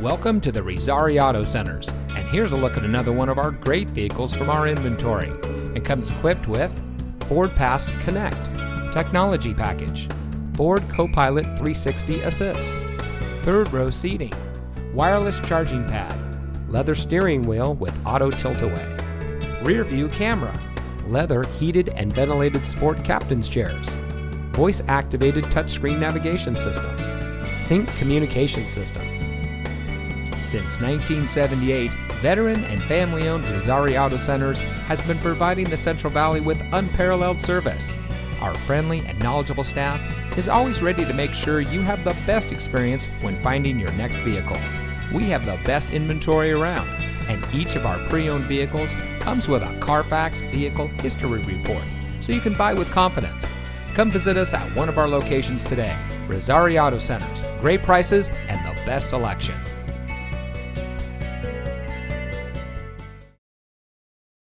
Welcome to the Razzari Auto Centers, and here's a look at another one of our great vehicles from our inventory. It comes equipped with Ford Pass Connect, Technology Package, Ford Copilot 360 Assist, third row seating, wireless charging pad, leather steering wheel with auto tilt-away, rear view camera, leather heated and ventilated sport captain's chairs, voice activated touchscreen navigation system, sync communication system. Since 1978, veteran and family owned Razzari Auto Centers has been providing the Central Valley with unparalleled service. Our friendly and knowledgeable staff is always ready to make sure you have the best experience when finding your next vehicle. We have the best inventory around, and each of our pre owned vehicles comes with a Carfax Vehicle History Report, so you can buy with confidence. Come visit us at one of our locations today. Razzari Auto Centers. Great prices and the best selection.